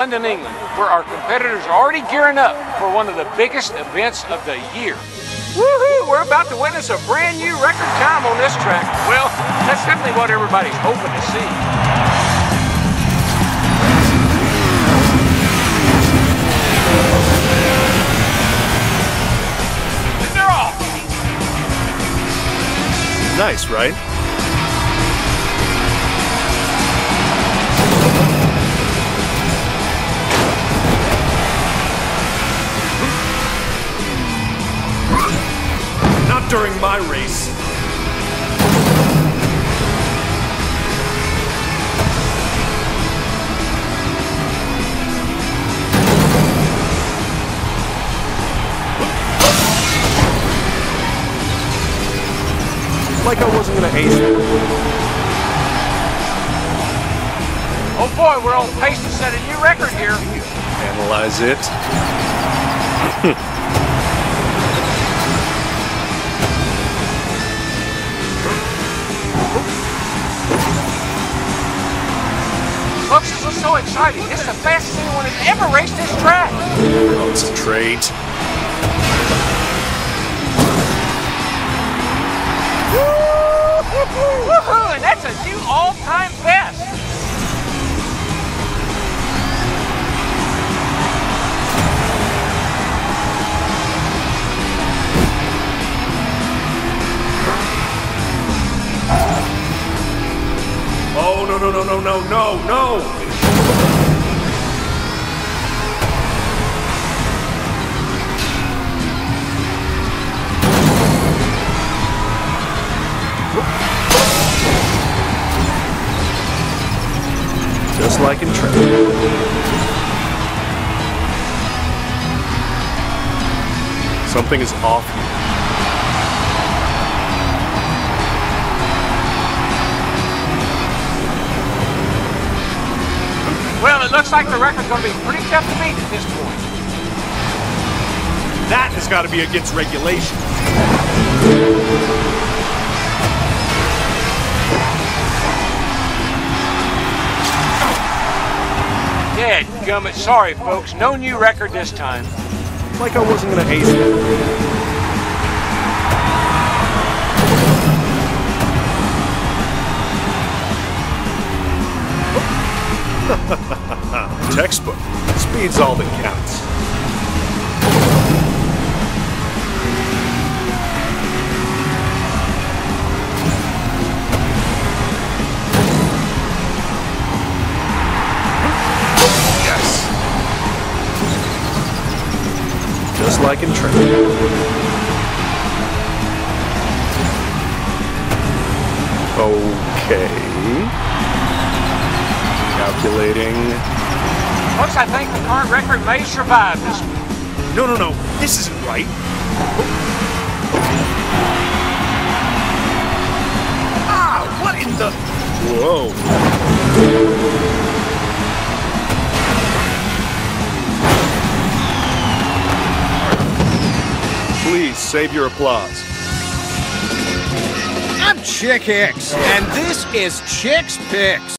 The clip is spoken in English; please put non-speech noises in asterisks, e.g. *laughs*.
London, England, where our competitors are already gearing up for one of the biggest events of the year. Woohoo! We're about to witness a brand new record time on this track. Well, that's definitely what everybody's hoping to see. Nice, right? During my race. Like I wasn't gonna ace it. Oh boy, we're on pace to set a new record here. Analyze it. *laughs* so exciting. This is the fastest anyone has ever raced this track. Concentrate. Woohoo! And that's a new all-time best. Oh, no, no, no, no, no, no, no! Just like in track. Something is off here. Well, it looks like the record's going to be pretty tough to beat at this point. That has got to be against regulation. Dead gummit. Sorry, folks. No new record this time. Like I wasn't gonna ace it. *laughs* Textbook. Speed's all that counts. Just like in track. Okay. Calculating. Folks, I think the current record may survive this one. No, no, no. This isn't right. Ah, what in the? Whoa. Save your applause. I'm Chick Hicks, and this is Chick's Picks.